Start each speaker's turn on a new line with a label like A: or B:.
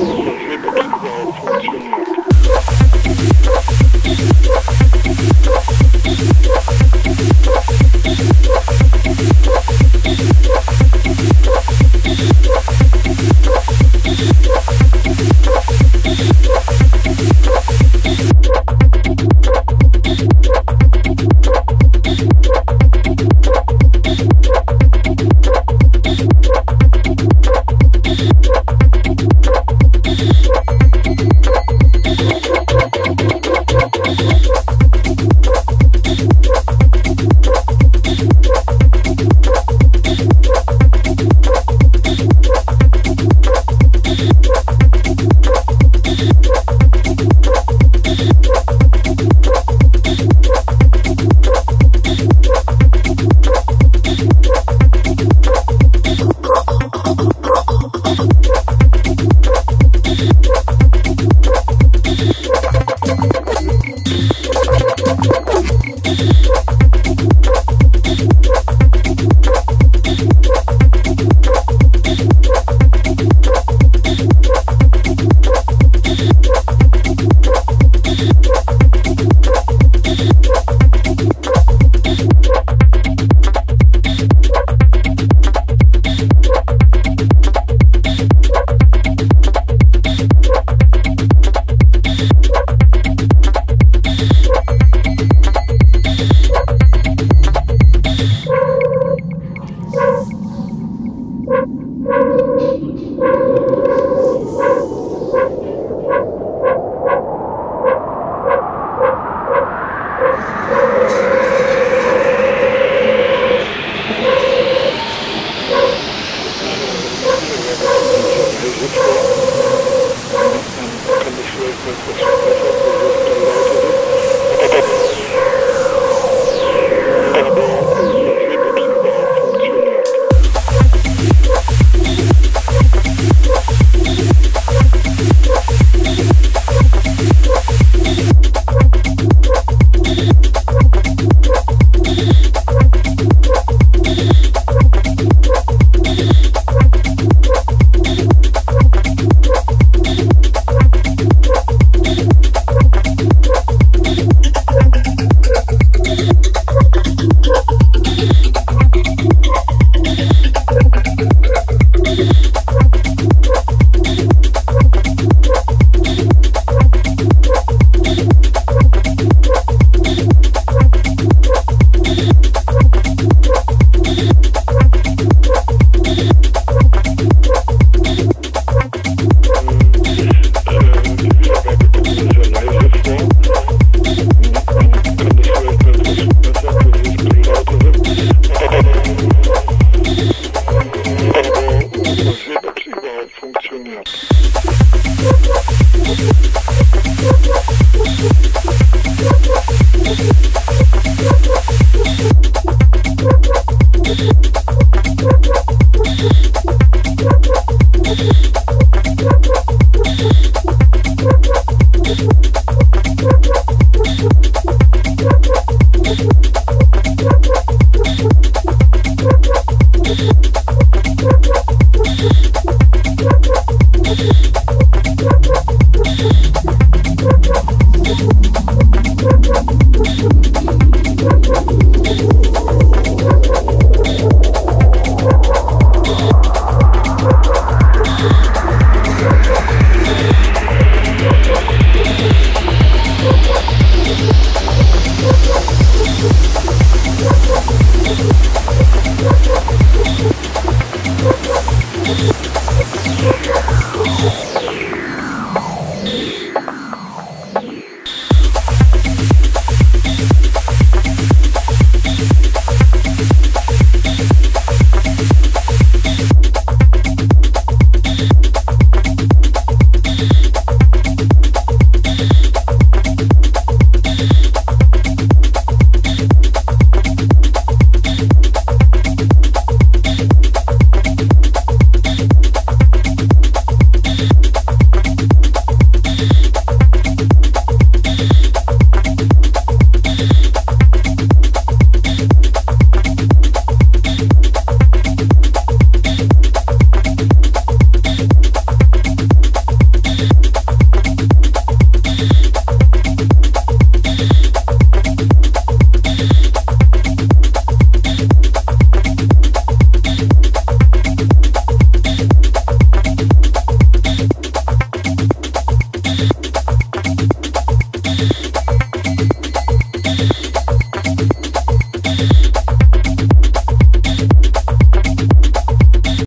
A: よし。Which way? And can the slave work way?